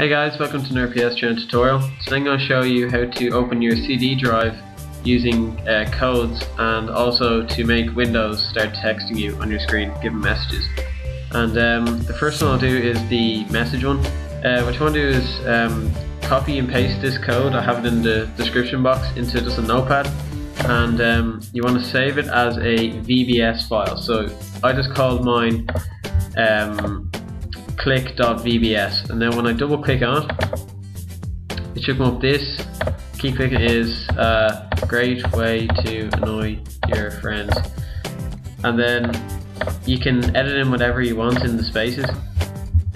Hey guys, welcome to NerdPS Channel tutorial. Today I'm going to show you how to open your CD drive using uh, codes and also to make Windows start texting you on your screen, giving messages. And um, the first one I'll do is the message one. Uh, what you want to do is um, copy and paste this code, I have it in the description box, into just a notepad and um, you want to save it as a VBS file. So I just called mine um, click.vbs and then when I double click on it, it should come up this. Key clicking is a great way to annoy your friends. And then you can edit in whatever you want in the spaces.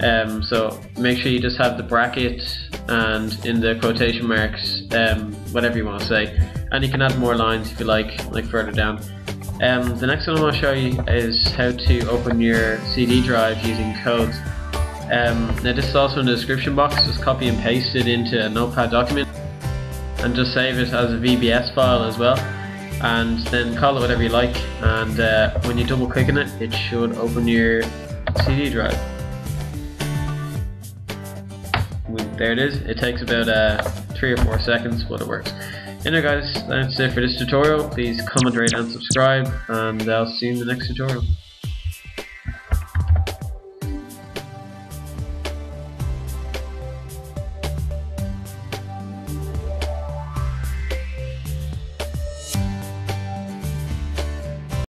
Um, so make sure you just have the bracket and in the quotation marks um, whatever you want to say and you can add more lines if you like like further down um, the next one I want to show you is how to open your CD drive using codes um, now this is also in the description box just copy and paste it into a notepad document and just save it as a VBS file as well and then call it whatever you like and uh, when you double click on it it should open your CD drive there it is. It takes about uh, 3 or 4 seconds, but it works. Anyway guys, that's it for this tutorial. Please comment, rate and subscribe, and I'll see you in the next tutorial.